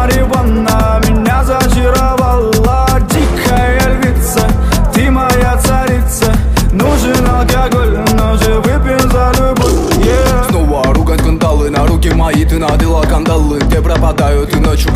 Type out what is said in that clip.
Мариванна меня зачаровала Дикая львица, ты моя царица Нужен алкоголь, но же выпьем за любовь yeah. Снова ругать кандалы, на руки мои ты надела кандалы Где пропадают и ночью,